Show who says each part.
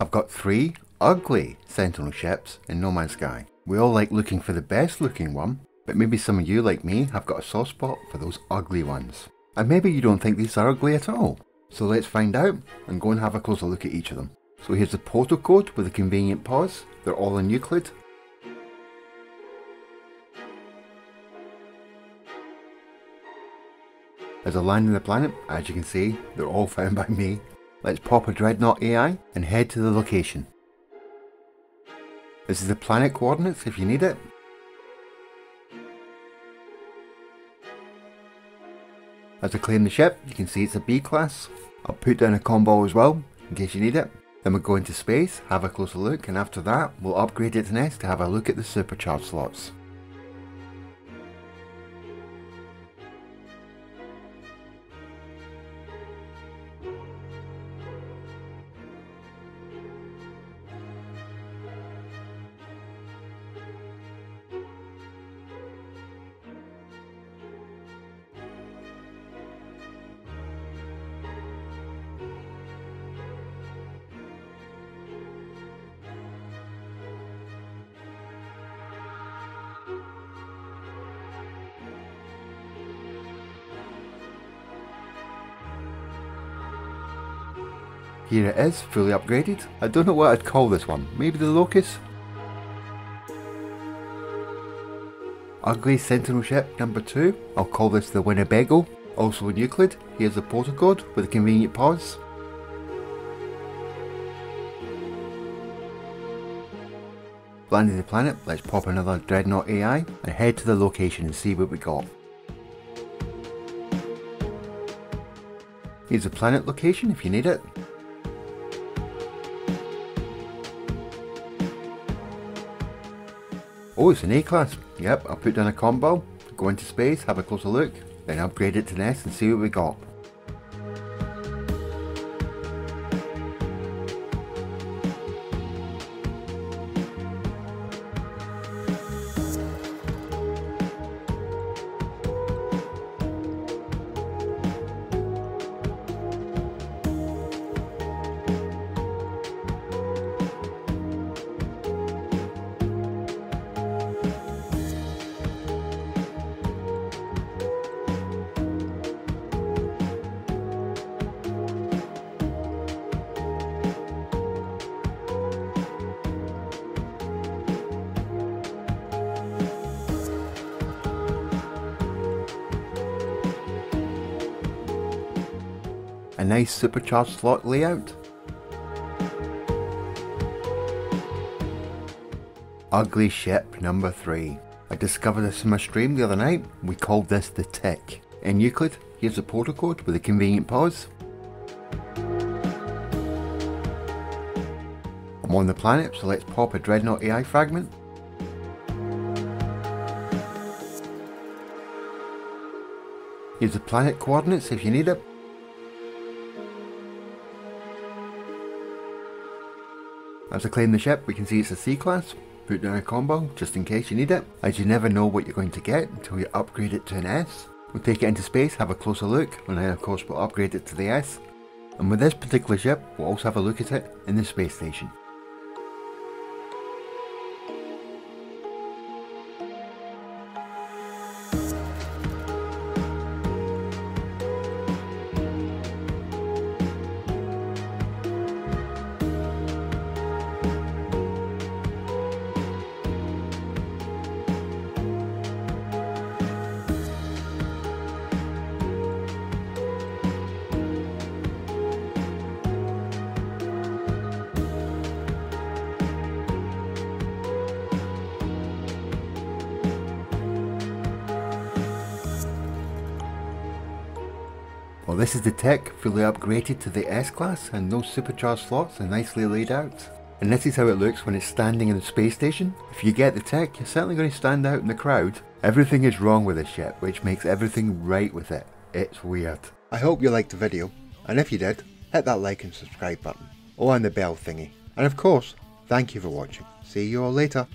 Speaker 1: I've got three ugly Sentinel ships in No Man's Sky. We all like looking for the best looking one, but maybe some of you like me have got a soft spot for those ugly ones. And maybe you don't think these are ugly at all. So let's find out and go and have a closer look at each of them. So here's the portal code with a convenient pause. They're all in Euclid. As I land on the planet, as you can see, they're all found by me. Let's pop a Dreadnought AI and head to the location. This is the planet coordinates if you need it. As I claim the ship, you can see it's a B class. I'll put down a combo as well, in case you need it. Then we'll go into space, have a closer look, and after that, we'll upgrade it to S to have a look at the supercharge slots. Here it is, fully upgraded. I don't know what I'd call this one. Maybe the Locust? Ugly Sentinel ship number 2. I'll call this the Winnebago. Also in Euclid, here's the portal code with a convenient pause. Landing the planet, let's pop another Dreadnought AI and head to the location and see what we got. Here's the planet location if you need it. Oh, it's an A-class. Yep, I'll put down a combo, go into space, have a closer look, then upgrade it to an S and see what we got. A nice supercharged slot layout. Ugly Ship number 3. I discovered this in my stream the other night. We called this the Tick. In Euclid, here's the portal code with a convenient pause. I'm on the planet, so let's pop a Dreadnought AI fragment. Here's the planet coordinates if you need it. As I claim the ship, we can see it's a C-Class. Put down a combo, just in case you need it, as you never know what you're going to get until you upgrade it to an S. We'll take it into space, have a closer look, and then of course we'll upgrade it to the S. And with this particular ship, we'll also have a look at it in the space station. This is the Tick fully upgraded to the S-Class and no supercharged slots and nicely laid out. And this is how it looks when it's standing in the space station. If you get the Tick, you're certainly going to stand out in the crowd. Everything is wrong with this ship, which makes everything right with it. It's weird. I hope you liked the video, and if you did, hit that like and subscribe button. Oh and the bell thingy. And of course, thank you for watching. See you all later.